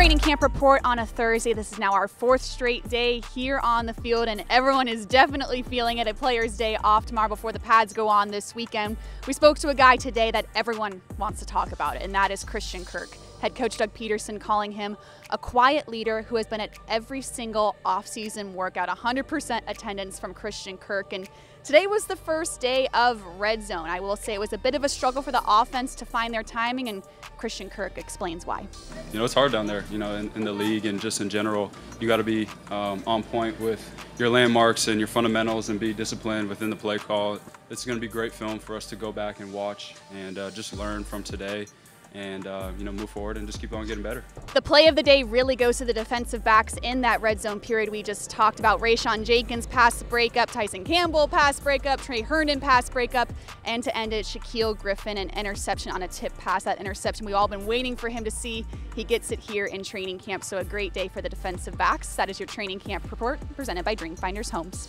training camp report on a Thursday. This is now our fourth straight day here on the field, and everyone is definitely feeling it. A player's day off tomorrow before the pads go on this weekend. We spoke to a guy today that everyone wants to talk about, and that is Christian Kirk. Head coach Doug Pederson calling him a quiet leader who has been at every single offseason workout, 100% attendance from Christian Kirk. And today was the first day of red zone. I will say it was a bit of a struggle for the offense to find their timing, and Christian Kirk explains why. You know, it's hard down there, you know, in, in the league and just in general. You got to be um, on point with your landmarks and your fundamentals and be disciplined within the play call. It's going to be great film for us to go back and watch and uh, just learn from today and uh, you know move forward and just keep on getting better. The play of the day really goes to the defensive backs in that red zone period. We just talked about Rayshawn Jenkins pass breakup, Tyson Campbell pass breakup, Tre Herndon pass breakup, and to end it, Shaquill Griffin an interception on a tip pass. That interception we've all been waiting for him to see. He gets it here in training camp. So a great day for the defensive backs. That is your training camp report presented by Dreamfinders Homes.